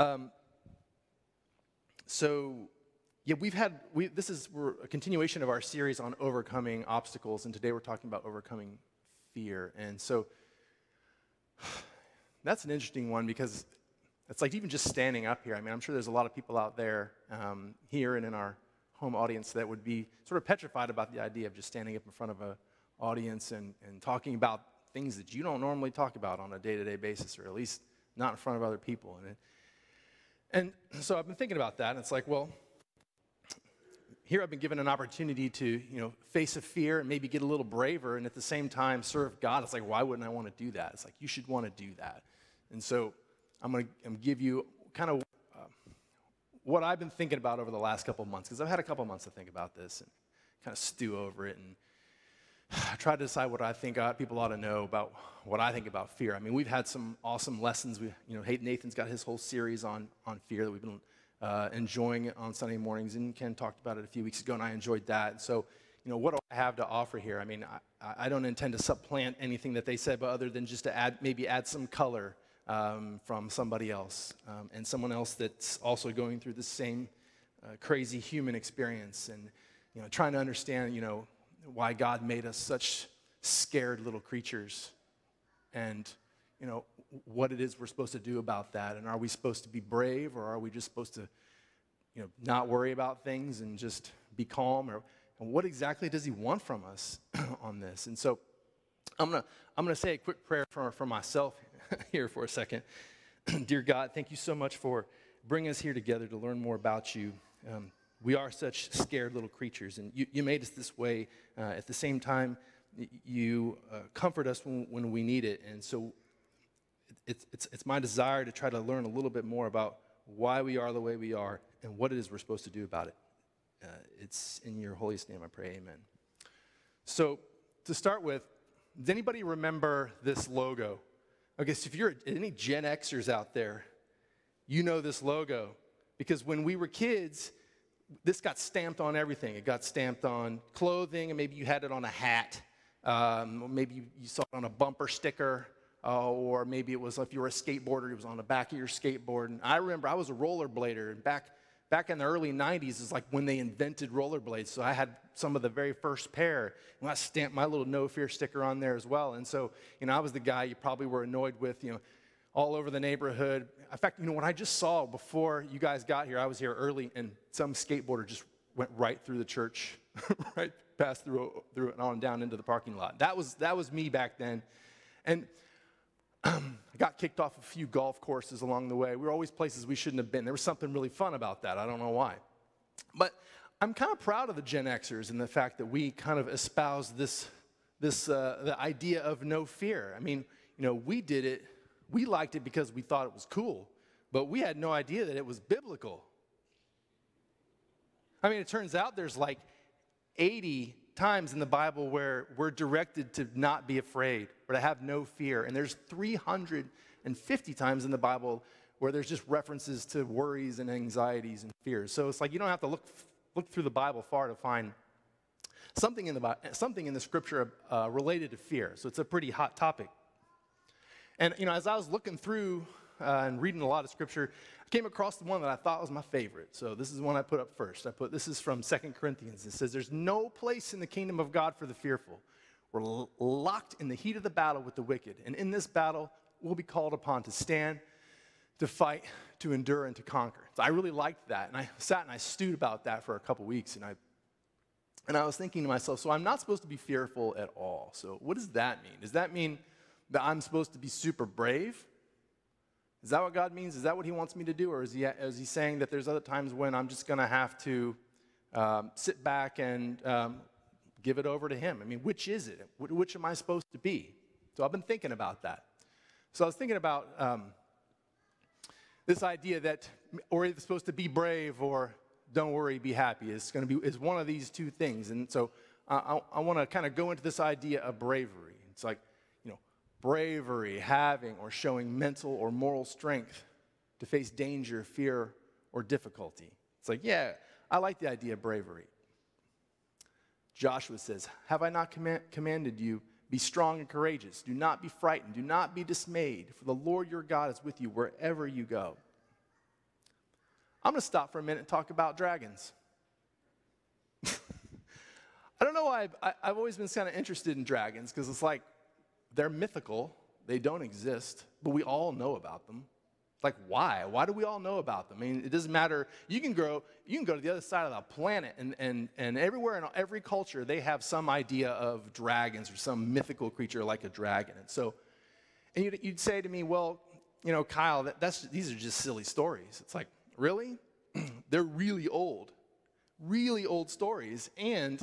Um, so, yeah, we've had, we, this is a continuation of our series on overcoming obstacles, and today we're talking about overcoming fear. And so, that's an interesting one because it's like even just standing up here. I mean, I'm sure there's a lot of people out there um, here and in our home audience that would be sort of petrified about the idea of just standing up in front of an audience and, and talking about things that you don't normally talk about on a day to day basis, or at least not in front of other people. And, and so I've been thinking about that, and it's like, well, here I've been given an opportunity to, you know, face a fear and maybe get a little braver, and at the same time serve God. It's like, why wouldn't I want to do that? It's like you should want to do that. And so I'm going to give you kind of uh, what I've been thinking about over the last couple months, because I've had a couple months to think about this and kind of stew over it and I try to decide what I think people ought to know about what I think about fear. I mean, we've had some awesome lessons. We, you know, Nathan's got his whole series on, on fear that we've been uh, enjoying on Sunday mornings, and Ken talked about it a few weeks ago, and I enjoyed that. So, you know, what do I have to offer here? I mean, I, I don't intend to supplant anything that they said, but other than just to add, maybe add some color um, from somebody else um, and someone else that's also going through the same uh, crazy human experience, and you know, trying to understand, you know why God made us such scared little creatures. And you know what it is we're supposed to do about that. And are we supposed to be brave or are we just supposed to you know not worry about things and just be calm? Or and what exactly does he want from us on this? And so i'm to i'm to say a quick prayer for, for myself here for a second. Dear god thank you so much for bringing us here together to learn more about you. Um, we are such scared little creatures, and you, you made us this way. Uh, at the same time, you uh, comfort us when, when, we need it. And so it's, it's, it's my desire to try to learn a little bit more about why we are the way we are and what it is we're supposed to do about it. Uh, it's in your holiest name I pray, amen. So, to start with, does anybody remember this logo? Okay, so if you're any Gen Xers out there, you know this logo because when we were kids, this got stamped on everything. It got stamped on clothing, and maybe you had it on a hat. Um, maybe you, you, saw it on a bumper sticker, uh, or maybe it was if you were a skateboarder, it was on the back of your skateboard. And I remember I was a rollerblader, and back back in the early 90s is like when they invented rollerblades. So I had some of the very first pair, and I stamped my little no fear sticker on there as well. And so, you know, I was the guy you probably were annoyed with, you know, all over the neighborhood. In fact, you know, what I just saw before you guys got here, I was here early, and some skateboarder just went right through the church, right past through, through and on down into the parking lot. That was, that was me back then. And um, I got kicked off a few golf courses along the way. We were always places we shouldn't have been. There was something really fun about that. I don't know why. But I'm kind of proud of the Gen Xers and the fact that we kind of espouse this, this uh, the idea of no fear. I mean, you know, we did it we liked it because we thought it was cool, but we had no idea that it was biblical. I mean, it turns out there's like 80 times in the Bible where we're directed to not be afraid or to have no fear. And there's 350 times in the Bible where there's just references to worries and anxieties and fears. So it's like you don't have to look, look through the Bible far to find something in the, something in the scripture uh, related to fear. So it's a pretty hot topic. And, you know, as I was looking through uh, and reading a lot of scripture, I came across the one that I thought was my favorite. So this is the one I put up first. I put, this is from Second Corinthians. It says, There's no place in the kingdom of God for the fearful. We're l- locked in the heat of the battle with the wicked. And in this battle, we'll be called upon to stand, to fight, to endure, and to conquer. So I really liked that. And I sat and I stewed about that for a couple weeks. And I, and I was thinking to myself, so I'm not supposed to be fearful at all. So what does that mean? Does that mean that I'm supposed to be super brave? Is that what God means? Is that what He wants me to do? Or is He, is he saying that there's other times when I'm just going to have to um, sit back and um, give it over to Him? I mean, which is it? Which am I supposed to be? So I've been thinking about that. So I was thinking about um, this idea that, or it's supposed to be brave or don't worry, be happy. It's going to be, is one of these two things. And so I, I, I want to kind of go into this idea of bravery. It's like, bravery, having or showing mental or moral strength to face danger, fear, or difficulty. It's like, yeah, I like the idea of bravery. Joshua says, Have I not command- commanded you, be strong and courageous? Do not be frightened, do not be dismayed, for the Lord your God is with you wherever you go. I'm going to stop for a minute and talk about dragons. I don't know why I've, I, have always been kind of interested in dragons because it's like they're mythical, they don't exist, but we all know about them. Like, why? Why do we all know about them? I mean, it doesn't matter. You can grow, you can go to the other side of the planet, and, and, and everywhere in every culture, they have some idea of dragons or some mythical creature like a dragon. And so, and you'd, you'd say to me, well, you know, Kyle, that, that's, these are just silly stories. It's like, really? they're really old, really old stories. And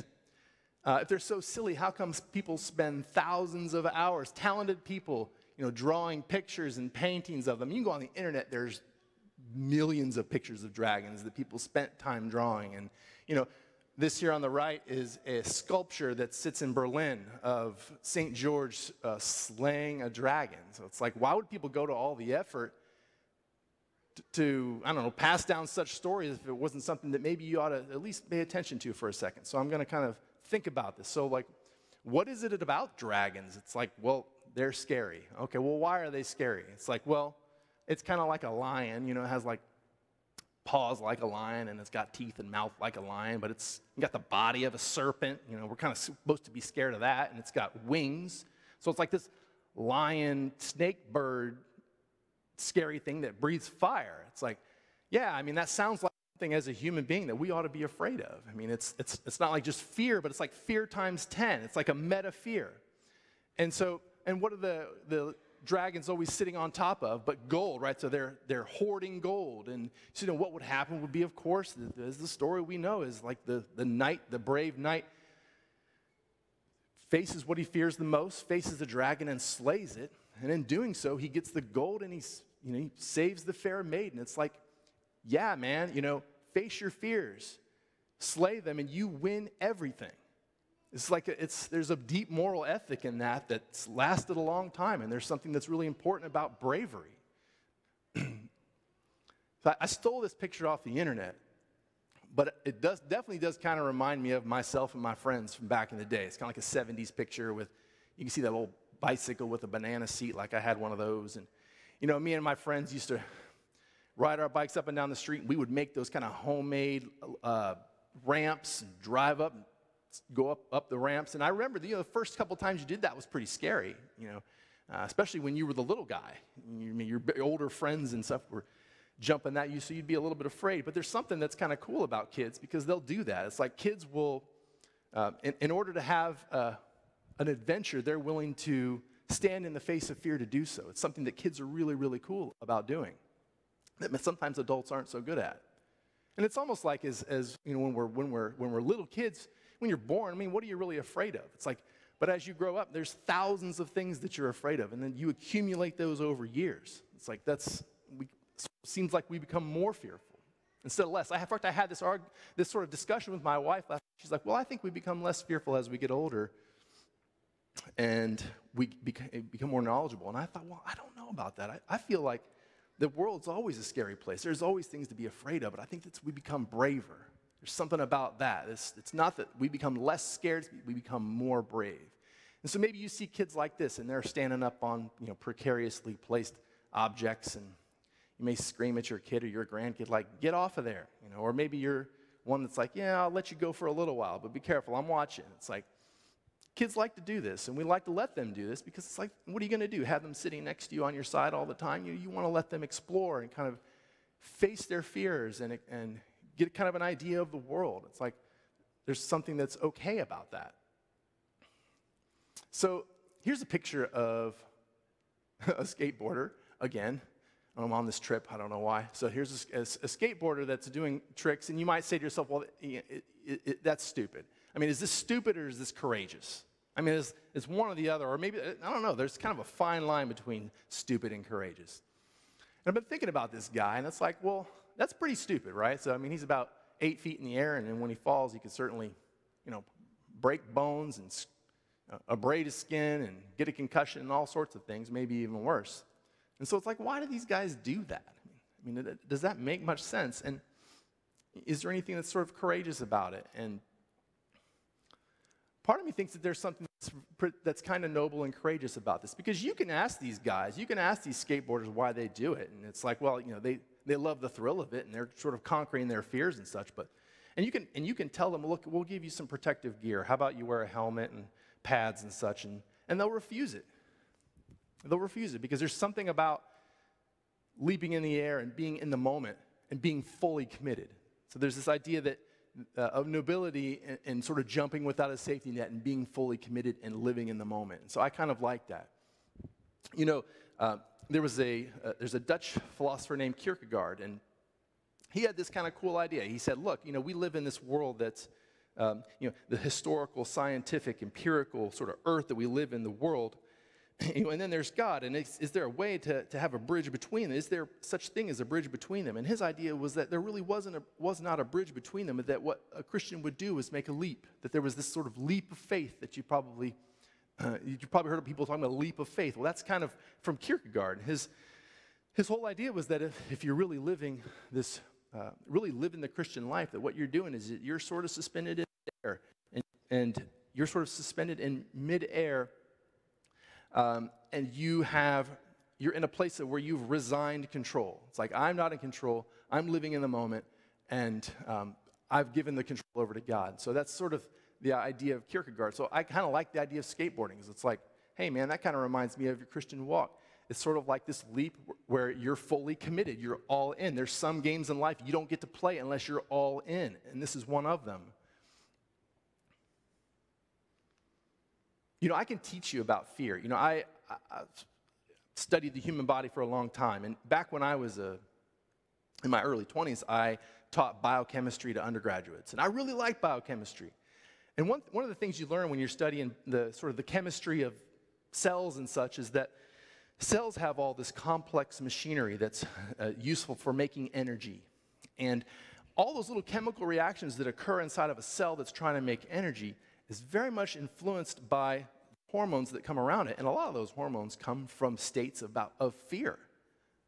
uh, if they're so silly, how come people spend thousands of hours, talented people, you know, drawing pictures and paintings of them. You can go on the internet, there's millions of pictures of dragons that people spent time drawing. And, you know, this here on the right is a sculpture that sits in Berlin of St. George uh, slaying a dragon. So it's like, why would people go to all the effort to, to, I don't know, pass down such stories if it wasn't something that maybe you ought to at least pay attention to for a second? So I'm going to kind of think about this. So, like, what is it about dragons? It's like, well, they're scary. Okay, well, why are they scary? It's like, well, it's kind of like a lion, you know, it has like paws like a lion and it's got teeth and mouth like a lion, but it's got the body of a serpent. You know, we're kind of supposed to be scared of that, and it's got wings. So it's like this lion, snake bird, scary thing that breathes fire. It's like, yeah, I mean, that sounds like something as a human being that we ought to be afraid of. I mean, it's, it's, it's not like just fear, but it's like fear times 10. It's like a meta fear. And so and what are the, the dragons always sitting on top of but gold, right? So they're, they're hoarding gold. And so, you know, what would happen would be, of course, as the story we know is like the, the knight, the brave knight, faces what he fears the most, faces the dragon and slays it. And in doing so, he gets the gold and he's, you know, he saves the fair maiden. It's like, yeah, man, you know, face your fears, slay them, and you win everything. It's like it's, there's a deep moral ethic in that that's lasted a long time, and there's something that's really important about bravery. so I stole this picture off the internet, but it does, definitely does kind of remind me of myself and my friends from back in the day. It's kind of like a 70s picture with, you can see that old bicycle with a banana seat, like I had one of those. And, you know, me and my friends used to ride our bikes up and down the street, and we would make those kind of homemade uh, ramps and drive up go up, up the ramps. And I remember, you know, the first couple times you did that was pretty scary, you know, uh, especially when you were the little guy. You, I mean, your older friends and stuff were jumping at you, so you'd be a little bit afraid. But there's something that's kind of cool about kids because they'll do that. It's like kids will, uh, in, in, order to have uh, an adventure, they're willing to stand in the face of fear to do so. It's something that kids are really, really cool about doing that sometimes adults aren't so good at. And it's almost like as, as you know, when we're, when, we're, when we're little kids, when you're born, I mean, what are you really afraid of? It's like, but as you grow up, there's thousands of things that you're afraid of, and then you accumulate those over years. It's like that's, we, seems like we become more fearful instead of less. I, in fact, I had this, arg, this sort of discussion with my wife last She's like, well, I think we become less fearful as we get older and we beca- become more knowledgeable. And I thought, well, I don't know about that. I, I feel like the world's always a scary place. There's always things to be afraid of, but I think that we become braver. There's something about that. It's, it's not that we become less scared, we become more brave. And so maybe you see kids like this and they're standing up on you know, precariously placed objects and you may scream at your kid or your grandkid like, get off of there. You know, or maybe you're one that's like, yeah, I'll let you go for a little while, but be careful, I'm watching. It's like, kids like to do this, and we like to let them do this because it's like, what are you going to do? Have them sitting next to you on your side all the time? You, you want to let them explore and kind of face their fears and, and get kind of an idea of the world. It's like there's something that's okay about that. So here's a picture of a skateboarder again. I'm on this trip, I don't know why. So here's a, a, a skateboarder that's doing tricks, and you might say to yourself, well, it, it, it, that's stupid. I mean, is this stupid or is this courageous? I mean, it's, it's one or the other, or maybe, I don't know, there's kind of a fine line between stupid and courageous. And I've been thinking about this guy, and it's like, well, that's pretty stupid, right? So, I mean, he's about eight feet in the air, and then when he falls, he could certainly, you know, break bones and uh, abrade his skin and get a concussion and all sorts of things, maybe even worse. And so it's like, why do these guys do that? I mean, does that make much sense? And is there anything that's sort of courageous about it? And part of me thinks that there's something that's kind of noble and courageous about this because you can ask these guys, you can ask these skateboarders why they do it. And it's like, well, you know, they, they love the thrill of it and they're sort of conquering their fears and such. But, and you can, and you can tell them, look, we'll give you some protective gear. How about you wear a helmet and pads and such? And, and they'll refuse it. They'll refuse it because there's something about leaping in the air and being in the moment and being fully committed. So there's this idea that uh, of nobility and, and, sort of jumping without a safety net and being fully committed and living in the moment. And so I kind of like that. You know, uh, there was a uh, there's a Dutch philosopher named Kierkegaard, and he had this kind of cool idea. He said, "Look, you know, we live in this world that's um, you know the historical, scientific, empirical sort of earth that we live in, the world." and then there's God. And is, is, there a way to, to have a bridge between them? Is there such thing as a bridge between them? And his idea was that there really wasn't a, was not a bridge between them, that what a Christian would do is make a leap, that there was this sort of leap of faith that you probably, uh, you probably heard of people talking about leap of faith. Well, that's kind of from Kierkegaard. His, his whole idea was that if, if you're really living this, uh, really living the Christian life, that what you're doing is that you're sort of suspended in air, and, and you're sort of suspended in midair um, and you have you're in a place where you've resigned control. It's like I'm not in control. I'm living in the moment, and um, I've given the control over to God. So that's sort of the idea of Kierkegaard. So I kind of like the idea of skateboarding. It's like, hey man, that kind of reminds me of your Christian walk. It's sort of like this leap where you're fully committed. You're all in. There's some games in life you don't get to play unless you're all in, and this is one of them. You know, I can teach you about fear. You know, I, I, I studied the human body for a long time. And back when I was a, uh, in my early 20s, I taught biochemistry to undergraduates. And I really liked biochemistry. And one, one of the things you learn when you're studying the sort of the chemistry of cells and such is that cells have all this complex machinery that's uh, useful for making energy. And all those little chemical reactions that occur inside of a cell that's trying to make energy is very much influenced by hormones that come around it. And a lot of those hormones come from states about, of fear.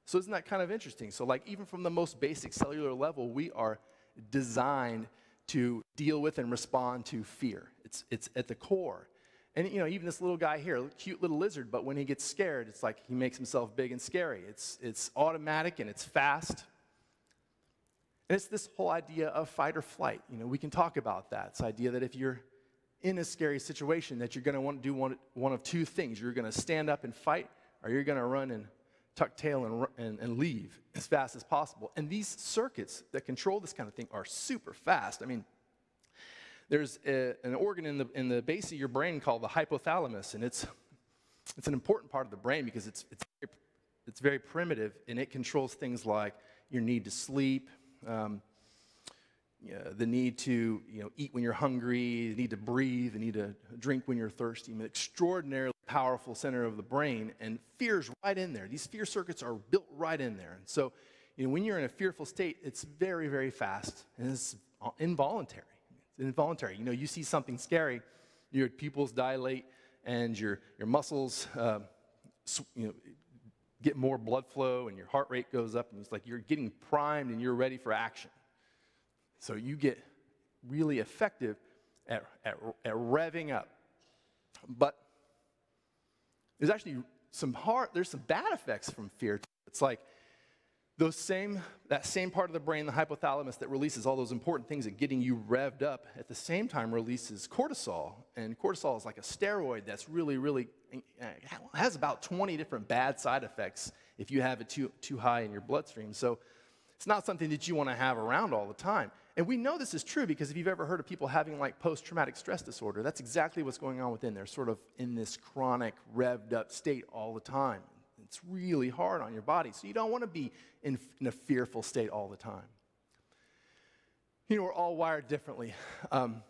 So isn't that kind of interesting? So like even from the most basic cellular level, we are designed to deal with and respond to fear. It's, it's at the core. And you know, even this little guy here, cute little lizard, but when he gets scared, it's like he makes himself big and scary. It's, it's automatic and it's fast. And it's this whole idea of fight or flight. You know, we can talk about that. It's the idea that if you're in a scary situation that you're going to want to do one, one of two things. You're going to stand up and fight, or you're going to run and tuck tail and, and, and leave as fast as possible. And these circuits that control this kind of thing are super fast. I mean, there's a, an organ in the, in the base of your brain called the hypothalamus, and it's, it's an important part of the brain because it's, it's, very, it's very primitive, and it controls things like your need to sleep, um, the need to you know, eat when you're hungry, the need to breathe, the need to drink when you're thirsty. An extraordinarily powerful center of the brain, and fear's right in there. These fear circuits are built right in there. And so, you know, when you're in a fearful state, it's very, very fast, and it's involuntary. It's involuntary. You know, you see something scary, your pupils dilate, and your, your muscles, uh, you know, get more blood flow, and your heart rate goes up, and it's like you're getting primed and you're ready for action. So you get really effective at, at, at revving up. But there's actually some hard, there's some bad effects from fear. It's like those same, that same part of the brain, the hypothalamus, that releases all those important things at getting you revved up, at the same time releases cortisol. And cortisol is like a steroid that's really, really, has about 20 different bad side effects if you have it too, too high in your bloodstream. So it's not something that you want to have around all the time. And we know this is true because if you've ever heard of people having like post traumatic stress disorder, that's exactly what's going on within. They're sort of in this chronic, revved up state all the time. It's really hard on your body. So you don't want to be in, in a fearful state all the time. You know, we're all wired differently. Um,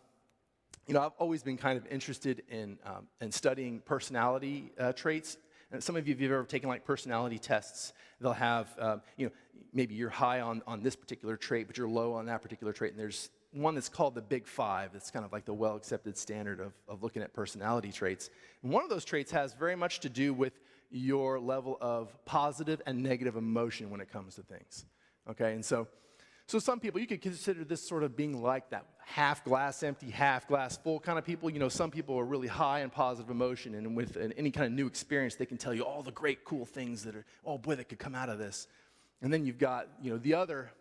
you know, I've always been kind of interested in, um, in studying personality uh, traits. Some of you, if you've ever taken like personality tests, they'll have, um, you know, maybe you're high on, on this particular trait, but you're low on that particular trait. And there's one that's called the Big Five. It's kind of like the well accepted standard of, of looking at personality traits. And one of those traits has very much to do with your level of positive and negative emotion when it comes to things. Okay, and so So some people, you could consider this sort of being like that half glass empty, half glass full kind of people. You know, some people are really high in positive emotion, and with any kind of new experience, they can tell you all the great, cool things that are, oh boy, that could come out of this. And then you've got, you know, the other,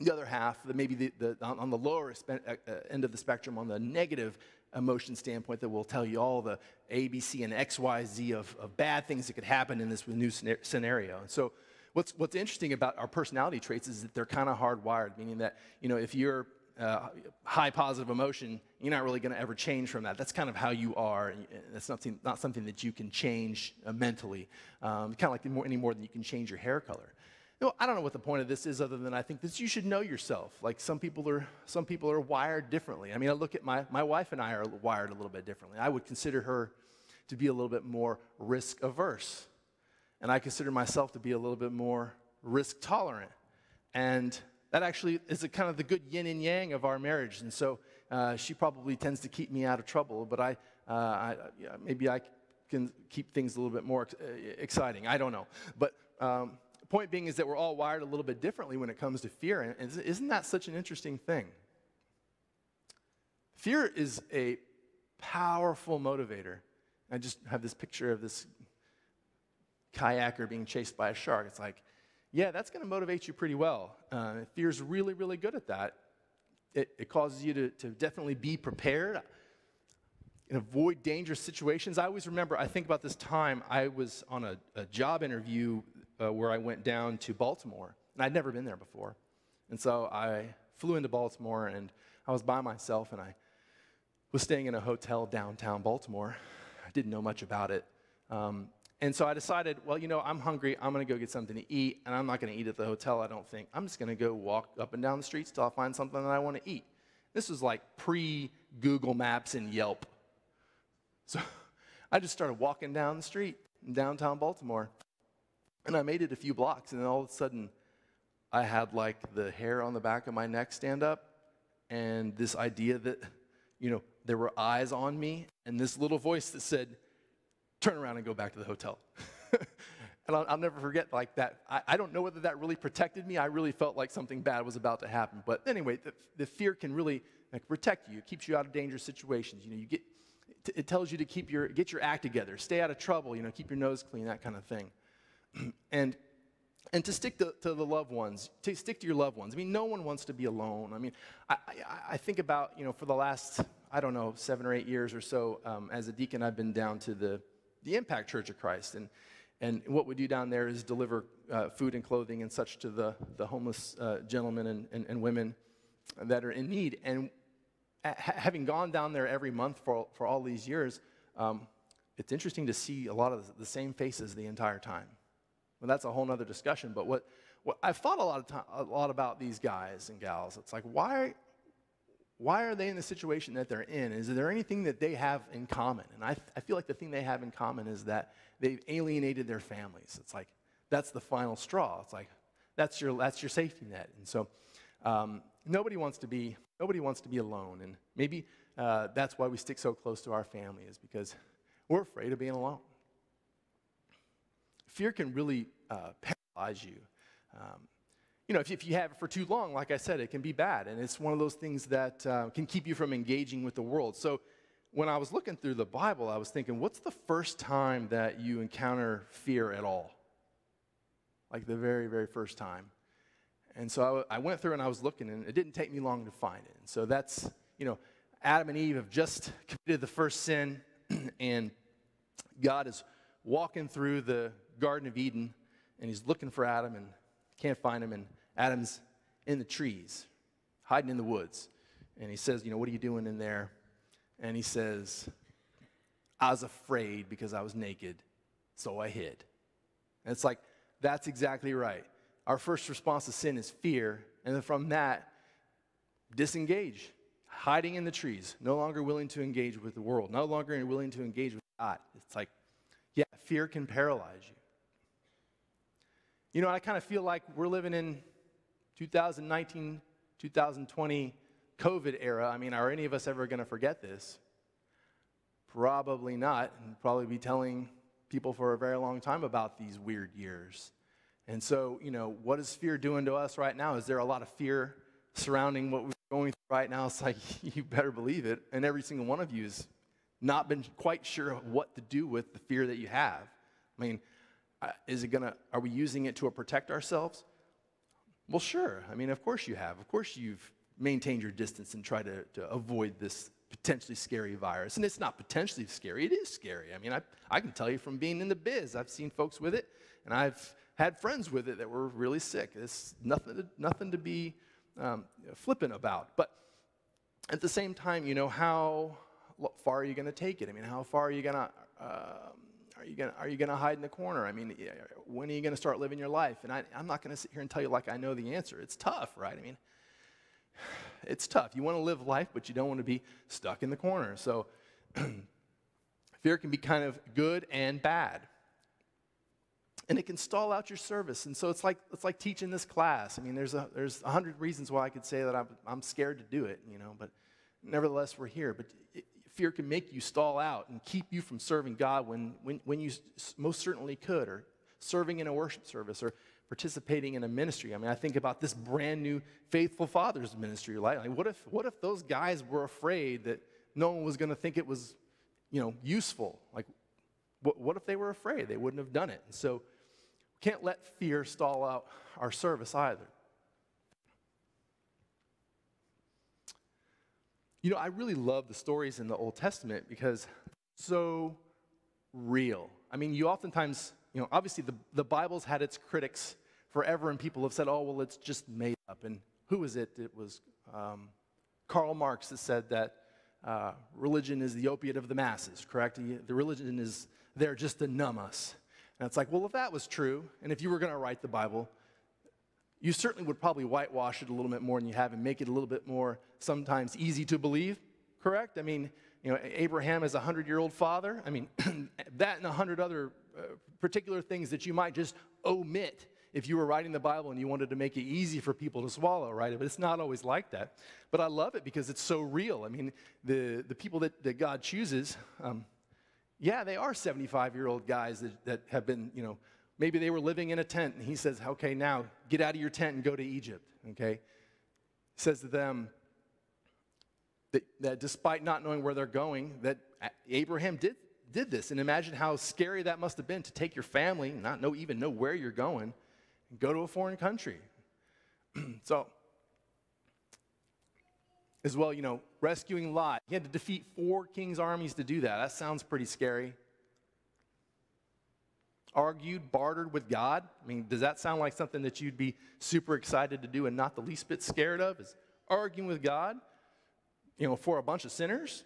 the other half, that maybe the, the, on the lower uh, uh, end of the spectrum, on the negative emotion standpoint, that will tell you all the A, B, C, and X, Y, Z of, of bad things that could happen in this new scenario. And so what's, what's interesting about our personality traits is that they're kind of hardwired, meaning that, you know, if you're uh, high positive emotion, you're not really going to ever change from that. That's kind of how you are. That's not, not something that you can change uh, mentally, um, kind of like more, any more than you can change your hair color. You know, I don't know what the point of this is other than I think that you should know yourself. Like some people are, some people are wired differently. I mean, I look at my, my wife and I are wired a little bit differently. I would consider her to be a little bit more risk averse. And I consider myself to be a little bit more risk tolerant. And that actually is a kind of the good yin and yang of our marriage. And so uh, she probably tends to keep me out of trouble, but I, uh, I yeah, maybe I can keep things a little bit more uh, exciting. I don't know. But um, point being is that we're all wired a little bit differently when it comes to fear. And isn't that such an interesting thing? Fear is a powerful motivator. I just have this picture of this kayaker being chased by a shark. It's like, yeah, that's going to motivate you pretty well. Uh, fear's really, really good at that. It, it causes you to, to definitely be prepared and avoid dangerous situations. I always remember, I think about this time, I was on a, a job interview uh, where I went down to Baltimore, and I'd never been there before. And so I flew into Baltimore, and I was by myself, and I was staying in a hotel downtown Baltimore. I didn't know much about it. Um, and so I decided, well, you know, I'm hungry. I'm going to go get something to eat, and I'm not going to eat at the hotel, I don't think. I'm just going to go walk up and down the streets till I find something that I want to eat. This was like pre Google Maps and Yelp. So I just started walking down the street in downtown Baltimore. And I made it a few blocks, and then all of a sudden, I had like the hair on the back of my neck stand up, and this idea that, you know, there were eyes on me, and this little voice that said, turn around and go back to the hotel. and I'll, I'll, never forget like that. I, I, don't know whether that really protected me. I really felt like something bad was about to happen. But anyway, the, the fear can really like, protect you. It keeps you out of dangerous situations. You know, you get, it tells you to keep your, get your act together, stay out of trouble, you know, keep your nose clean, that kind of thing. and and to stick to, to, the loved ones, to stick to your loved ones. I mean, no one wants to be alone. I mean, I, I, I think about, you know, for the last, I don't know, seven or eight years or so, um, as a deacon, I've been down to the the Impact Church of Christ. And, and what we do down there is deliver uh, food and clothing and such to the, the homeless uh, gentlemen and, and, and, women that are in need. And ha- having gone down there every month for, for all these years, um, it's interesting to see a lot of the same faces the entire time. Well, that's a whole other discussion. But what, what I've thought a lot, of time, a lot about these guys and gals. It's like, why, why are they in the situation that they're in? Is there anything that they have in common? And I, I feel like the thing they have in common is that they've alienated their families. It's like, that's the final straw. It's like, that's your, that's your safety net. And so um, nobody, wants to be, nobody wants to be alone. And maybe uh, that's why we stick so close to our family, is because we're afraid of being alone. Fear can really uh, paralyze you. Um, you know, if, if you have it for too long, like I said, it can be bad. And it's one of those things that uh, can keep you from engaging with the world. So when I was looking through the Bible, I was thinking, what's the first time that you encounter fear at all? Like the very, very first time. And so I, I went through and I was looking, and it didn't take me long to find it. And so that's, you know, Adam and Eve have just committed the first sin, and God is walking through the Garden of Eden, and he's looking for Adam and can't find him. And Adam's in the trees, hiding in the woods. And he says, You know, what are you doing in there? And he says, I was afraid because I was naked, so I hid. And it's like, that's exactly right. Our first response to sin is fear. And then from that, disengage, hiding in the trees, no longer willing to engage with the world, no longer willing to engage with God. It's like, yeah, fear can paralyze you. You know, I kind of feel like we're living in 2019, 2020 COVID era, I mean, are any of us ever going to forget this? Probably not. And probably be telling people for a very long time about these weird years. And so, you know, what is fear doing to us right now? Is there a lot of fear surrounding what we're going through right now? It's like, you better believe it. And every single one of you has not been quite sure what to do with the fear that you have. I mean, uh, is it gonna, are we using it to protect ourselves? Well, sure. I mean, of course you have. Of course you've maintained your distance and tried to, to avoid this potentially scary virus. And it's not potentially scary, it is scary. I mean, I, I can tell you from being in the biz, I've seen folks with it, and I've had friends with it that were really sick. It's nothing to, nothing to be um, flippant about. But at the same time, you know, how far are you going to take it? I mean, how far are you going to. Uh, are you gonna, are you gonna hide in the corner? I mean, when are you gonna start living your life? And I, I'm not gonna sit here and tell you like I know the answer. It's tough, right? I mean, it's tough. You wanna live life, but you don't wanna be stuck in the corner. So fear can be kind of good and bad and it can stall out your service. And so it's like, it's like teaching this class. I mean, there's a, there's a hundred reasons why I could say that I'm, I'm scared to do it, you know, but nevertheless, we're here. But it, fear can make you stall out and keep you from serving God when, when, when you most certainly could, or serving in a worship service, or participating in a ministry. I mean, I think about this brand new Faithful Fathers ministry. Like, what if, what if those guys were afraid that no one was going to think it was, you know, useful? Like, what, what if they were afraid? They wouldn't have done it. And so can't let fear stall out our service either. You know, I really love the stories in the Old Testament because so real. I mean, you oftentimes, you know, obviously the, the Bible's had its critics forever, and people have said, oh, well, it's just made up. And who was it? It was um, Karl Marx that said that uh, religion is the opiate of the masses, correct? The religion is there just to numb us. And it's like, well, if that was true, and if you were going to write the Bible, you certainly would probably whitewash it a little bit more than you have and make it a little bit more sometimes easy to believe, correct? I mean, you know, Abraham is a hundred year old father. I mean, that and a hundred other uh, particular things that you might just omit if you were writing the Bible and you wanted to make it easy for people to swallow, right? But it's not always like that. But I love it because it's so real. I mean, the, the people that, that God chooses, um, yeah, they are 75 year old guys that, that have been, you know, maybe they were living in a tent and he says, okay, now get out of your tent and go to Egypt, okay? He says to them that, that despite not knowing where they're going, that Abraham did, did this. And imagine how scary that must have been to take your family, not know, even know where you're going, and go to a foreign country. so, as well, you know, rescuing Lot. He had to defeat four king's armies to do that. That sounds pretty scary. Argued, bartered with God. I mean, does that sound like something that you'd be super excited to do and not the least bit scared of? Is arguing with God, you know, for a bunch of sinners?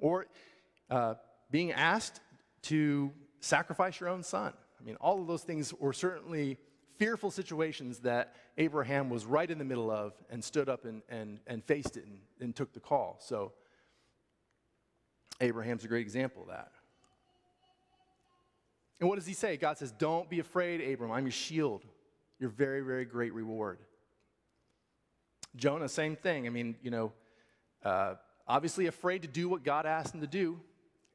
Or uh, being asked to sacrifice your own son. I mean, all of those things were certainly fearful situations that Abraham was right in the middle of and stood up and, and, and faced it and, and took the call. So, Abraham's a great example of that. And what does he say? God says, Don't be afraid, Abram. I'm your shield, your very, very great reward. Jonah, same thing. I mean, you know, uh, obviously afraid to do what God asked him to do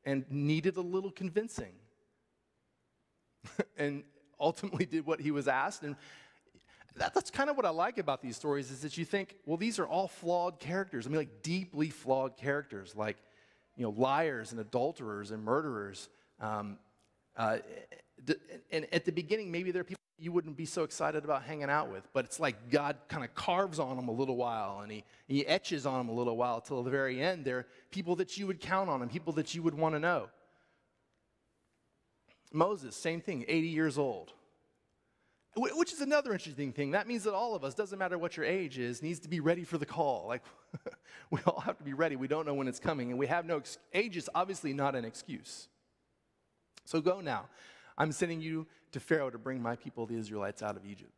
and needed a little convincing. and ultimately did what he was asked. And that, that's kind of what I like about these stories is that you think, well, these are all flawed characters. I mean, like deeply flawed characters, like, you know, liars and adulterers and murderers. Um, uh, and at the beginning, maybe there are people you wouldn't be so excited about hanging out with, but it's like God kind of carves on them a little while and he, he etches on them a little while till the very end. They're people that you would count on and people that you would want to know. Moses, same thing, 80 years old. Which is another interesting thing. That means that all of us, doesn't matter what your age is, needs to be ready for the call. Like, we all have to be ready. We don't know when it's coming, and we have no ex- age is obviously not an excuse. So go now. I'm sending you to Pharaoh to bring my people, the Israelites, out of Egypt.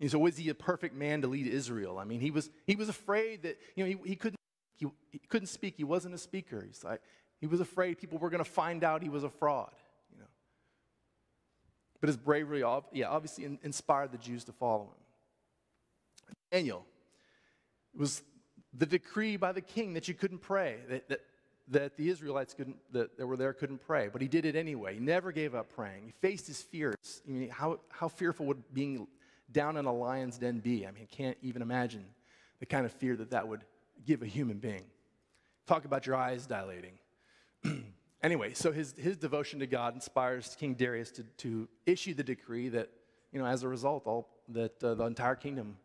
And so was he a perfect man to lead Israel? I mean, he was, he was afraid that, you know, he, he, couldn't, he, he couldn't speak. He wasn't a speaker. He's like, he was afraid people were going to find out he was a fraud. You know. But his bravery, yeah, obviously inspired the Jews to follow him. Daniel, it was the decree by the king that you couldn't pray, that, that that the Israelites couldn't, that, that were there couldn't pray, but he did it anyway. He never gave up praying. He faced his fears. I mean, how, how fearful would being down in a lion's den be? I mean, I can't even imagine the kind of fear that that would give a human being. Talk about your eyes dilating. anyway, so his, his devotion to God inspires King Darius to, to issue the decree that, you know, as a result, all, that uh, the entire kingdom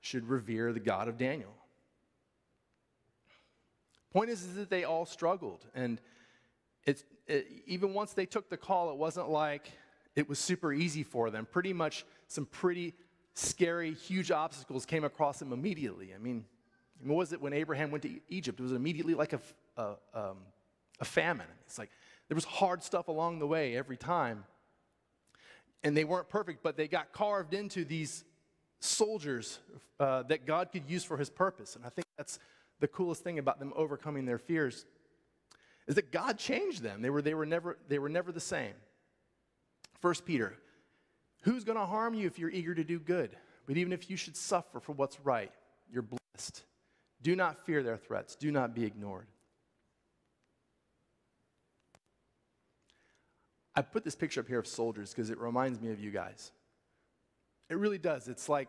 should revere the God of Daniel. Point is, is that they all struggled. And it's, it, even once they took the call, it wasn't like it was super easy for them. Pretty much some pretty scary, huge obstacles came across them immediately. I mean, what was it when Abraham went to Egypt? It was immediately like a, a, um, a famine. It's like there was hard stuff along the way every time. And they weren't perfect, but they got carved into these soldiers uh, that God could use for his purpose. And I think that's the coolest thing about them overcoming their fears is that God changed them. They were, they were, never, they were never the same. First Peter, who's going to harm you if you're eager to do good? But even if you should suffer for what's right, you're blessed. Do not fear their threats. Do not be ignored. I put this picture up here of soldiers because it reminds me of you guys. It really does. It's like,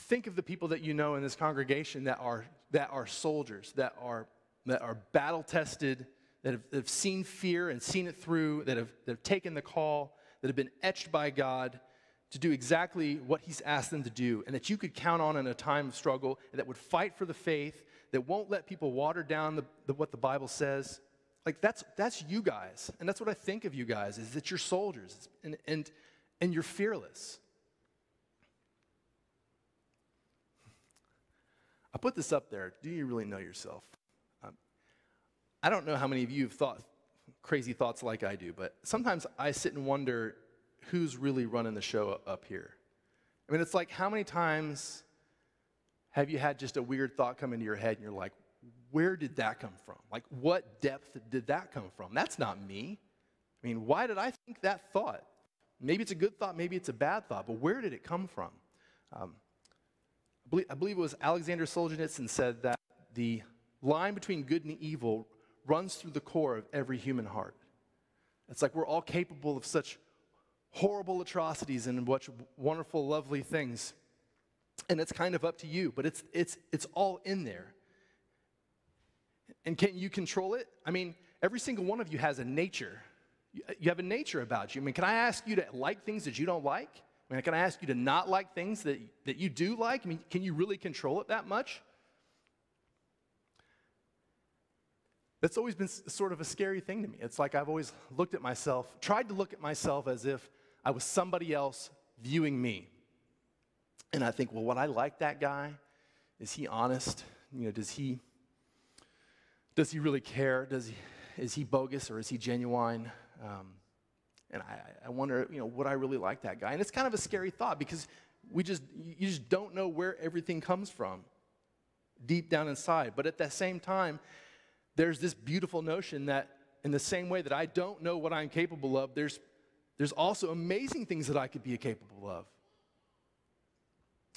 think of the people that you know in this congregation that are, that are soldiers, that are, that are battle tested, that have, have seen fear and seen it through, that have, that have taken the call, that have been etched by God to do exactly what He's asked them to do, and that you could count on in a time of struggle, that would fight for the faith, that won't let people water down the, the, what the Bible says. Like that's that's you guys, and that's what I think of you guys is that you're soldiers, and and and you're fearless. I put this up there. Do you really know yourself? Um, I don't know how many of you have thought crazy thoughts like I do, but sometimes I sit and wonder who's really running the show up here. I mean, it's like how many times have you had just a weird thought come into your head and you're like, where did that come from? Like, what depth did that come from? That's not me. I mean, why did I think that thought? Maybe it's a good thought, maybe it's a bad thought, but where did it come from? Um, I believe it was Alexander Solzhenitsyn said that the line between good and evil runs through the core of every human heart. It's like we're all capable of such horrible atrocities and such wonderful, lovely things. And it's kind of up to you, but it's, it's, it's all in there. And can you control it? I mean, every single one of you has a nature. You have a nature about you. I mean, can I ask you to like things that you don't like? I mean, can I ask you to not like things that, that you do like? I mean, can you really control it that much? That's always been sort of a scary thing to me. It's like I've always looked at myself, tried to look at myself as if I was somebody else viewing me. And I think, well, what I like that guy? Is he honest? You know, does he does he really care? Does he is he bogus or is he genuine? Um, and I, I wonder, you know, would I really like that guy? And it's kind of a scary thought because we just, you just don't know where everything comes from deep down inside. But at the same time, there's this beautiful notion that in the same way that I don't know what I'm capable of, there's, there's also amazing things that I could be capable of.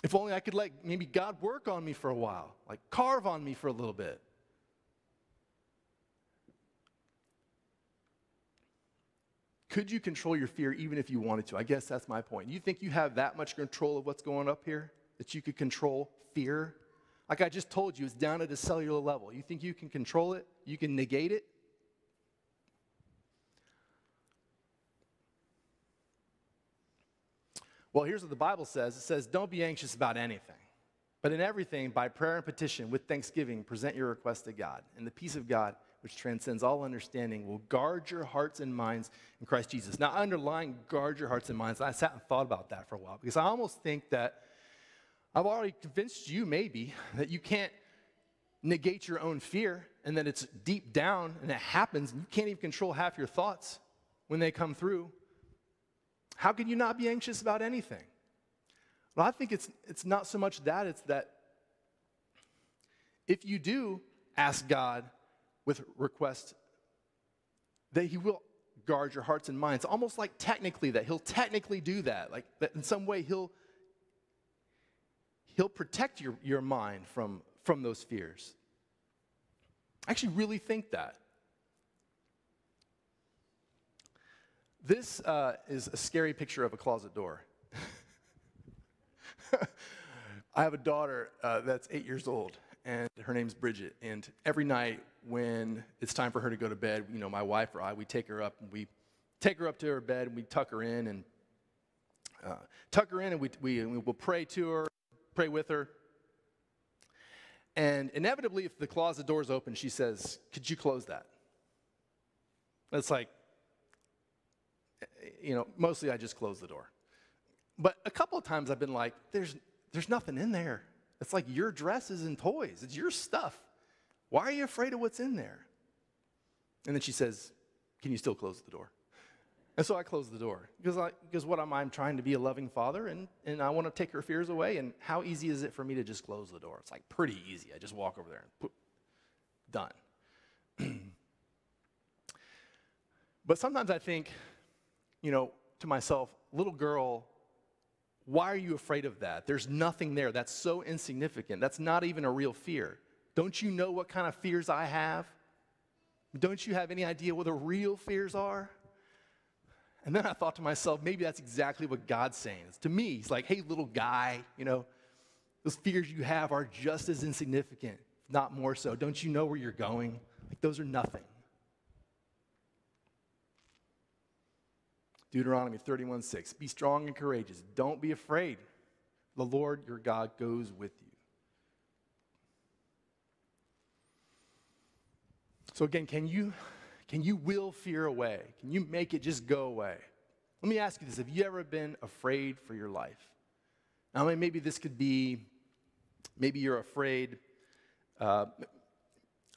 If only I could let maybe God work on me for a while, like carve on me for a little bit. Could you control your fear even if you wanted to? I guess that's my point. You think you have that much control of what's going up here? That you could control fear? Like I just told you, it's down at a cellular level. You think you can control it? You can negate it? Well, here's what the Bible says it says, Don't be anxious about anything, but in everything, by prayer and petition, with thanksgiving, present your request to God. And the peace of God, which transcends all understanding, will guard your hearts and minds in Christ Jesus. Now, underlying guard your hearts and minds, I sat and thought about that for a while because I almost think that I've already convinced you, maybe, that you can't negate your own fear and that it's deep down and it happens and you can't even control half your thoughts when they come through. How can you not be anxious about anything? Well, I think it's, it's not so much that, it's that if you do ask God with request that he will guard your hearts and minds. Almost like technically that. He'll technically do that. Like that in some way he'll he'll protect your, your mind from from those fears. I actually really think that. This uh, is a scary picture of a closet door. I have a daughter uh, that's eight years old, and her name's Bridget. And every night when it's time for her to go to bed, you know, my wife or I, we take her up and we take her up to her bed and we tuck her in and uh, tuck her in and we, we, we will pray to her, pray with her. And inevitably, if the closet door is open, she says, Could you close that? It's like, you know, mostly I just close the door. But a couple of times I've been like, There's, there's nothing in there. It's like your dresses and toys, it's your stuff. Why are you afraid of what's in there? And then she says, Can you still close the door? And so I close the door because, I, because what am I? I'm trying to be a loving father and, and I want to take her fears away. And how easy is it for me to just close the door? It's like pretty easy. I just walk over there and poof, done. but sometimes I think, you know, to myself, little girl, why are you afraid of that? There's nothing there. That's so insignificant. That's not even a real fear. Don't you know what kind of fears I have? Don't you have any idea what the real fears are? And then I thought to myself, maybe that's exactly what God's saying. To me, He's like, hey, little guy, you know, those fears you have are just as insignificant, if not more so. Don't you know where you're going? Like, those are nothing. Deuteronomy 31 6. Be strong and courageous. Don't be afraid. The Lord your God goes with you. So, again, can you can you will fear away? Can you make it just go away? Let me ask you this Have you ever been afraid for your life? Now, maybe this could be, maybe you're afraid, uh,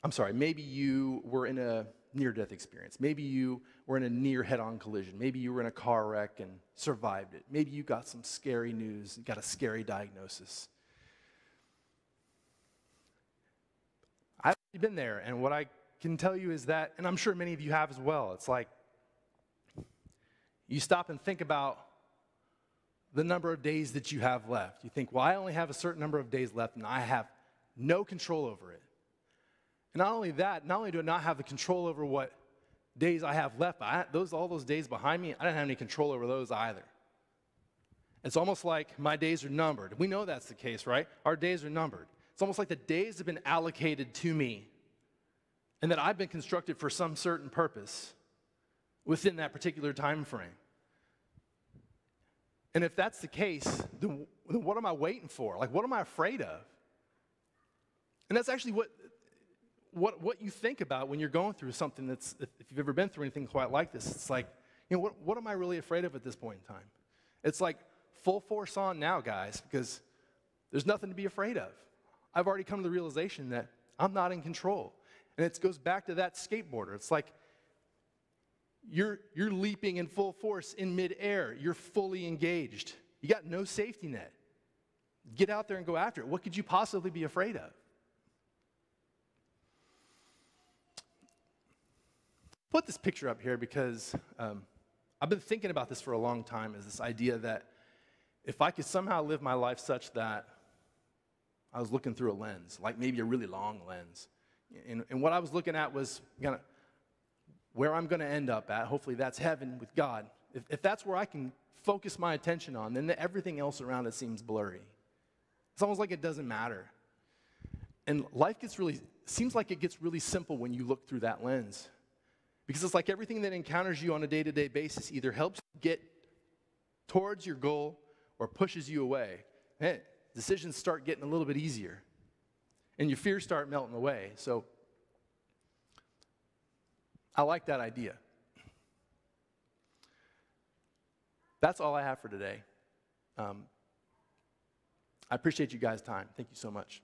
I'm sorry, maybe you were in a near death experience. Maybe you were in a near head on collision. Maybe you were in a car wreck and survived it. Maybe you got some scary news, got a scary diagnosis. I've been there, and what I can tell you is that, and I'm sure many of you have as well, it's like you stop and think about the number of days that you have left. You think, well, I only have a certain number of days left and I have no control over it. And not only that, not only do I not have the control over what days I have left, I, those, all those days behind me, I didn't have any control over those either. It's almost like my days are numbered. We know that's the case, right? Our days are numbered. It's almost like the days have been allocated to me and that I've been constructed for some certain purpose within that particular time frame. And if that's the case, then what am I waiting for? Like, what am I afraid of? And that's actually what, what, what you think about when you're going through something that's, if, you've ever been through anything quite like this, it's like, you know, what, what am I really afraid of at this point in time? It's like full force on now, guys, because there's nothing to be afraid of. I've already come to the realization that I'm not in control. And it goes back to that skateboarder. It's like you're, you're leaping in full force in midair, you're fully engaged. You got no safety net. Get out there and go after it. What could you possibly be afraid of? Put this picture up here because um, I've been thinking about this for a long time is this idea that if I could somehow live my life such that I was looking through a lens, like maybe a really long lens, and, and what I was looking at was where I'm going to end up at. Hopefully, that's heaven with God. If, if that's where I can focus my attention on, then the, everything else around it seems blurry. It's almost like it doesn't matter. And life gets really, seems like it gets really simple when you look through that lens. Because it's like everything that encounters you on a day to day basis either helps get towards your goal or pushes you away. Hey, decisions start getting a little bit easier and your fears start melting away. So I like that idea. That's all I have for today. Um, I appreciate you guys' time. Thank you so much.